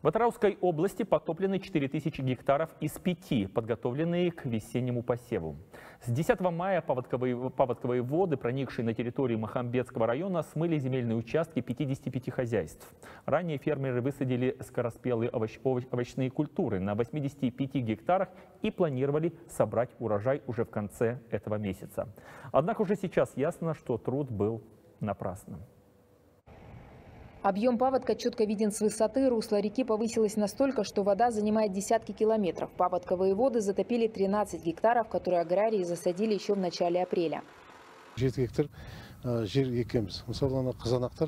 В Атырауской области потоплены 4000 гектаров из пяти, подготовленные к весеннему посеву. С 10 мая паводковые, паводковые воды, проникшие на территорию Махамбетского района, смыли земельные участки 55 хозяйств. Ранее фермеры высадили скороспелые овощ, овощ, овощные культуры на 85 гектарах и планировали собрать урожай уже в конце этого месяца. Однако уже сейчас ясно, что труд был напрасным. Объем паводка четко виден с высоты. Русло реки повысилось настолько, что вода занимает десятки километров. Паводковые воды затопили 13 гектаров, которые аграрии засадили еще в начале апреля.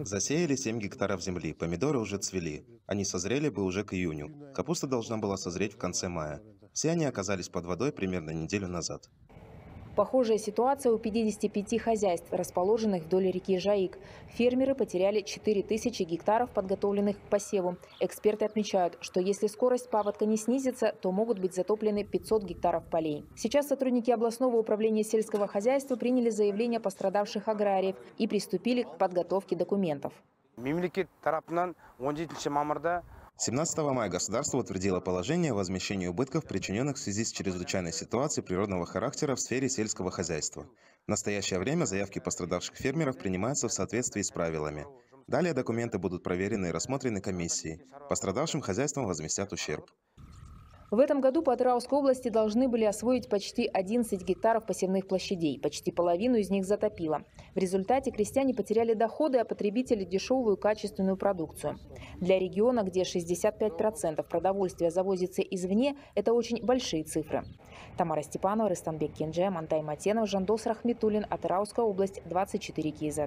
Засеяли 7 гектаров земли, помидоры уже цвели. Они созрели бы уже к июню. Капуста должна была созреть в конце мая. Все они оказались под водой примерно неделю назад. Похожая ситуация у 55 хозяйств, расположенных вдоль реки Жаик. Фермеры потеряли 4000 гектаров, подготовленных к посеву. Эксперты отмечают, что если скорость паводка не снизится, то могут быть затоплены 500 гектаров полей. Сейчас сотрудники областного управления сельского хозяйства приняли заявления пострадавших аграриев и приступили к подготовке документов. 17 мая государство утвердило положение о возмещении убытков, причиненных в связи с чрезвычайной ситуацией природного характера в сфере сельского хозяйства. В настоящее время заявки пострадавших фермеров принимаются в соответствии с правилами. Далее документы будут проверены и рассмотрены комиссией. Пострадавшим хозяйствам возместят ущерб. В этом году по Атырауской области должны были освоить почти 11 гектаров посевных площадей. Почти половину из них затопило. В результате крестьяне потеряли доходы, а потребители – дешевую качественную продукцию. Для региона, где 65% продовольствия завозится извне, это очень большие цифры. Тамара Степанова, Рыстанбек Кенже, Мантай Матенов, Жандос Рахметуллин, Атырауская область, 24 КИЗ.